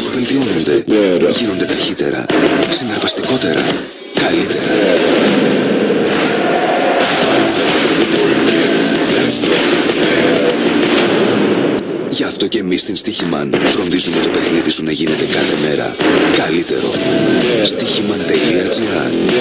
στήλος βελτιώνεται. Γίνονται ταχύτερα, συναρπαστικότερα, καλύτερα. Γι' αυτό και εμεί στην Στίχημαν φροντίζουμε το παιχνίδι σου να γίνεται κάθε μέρα καλύτερο. Στίχημαν.gr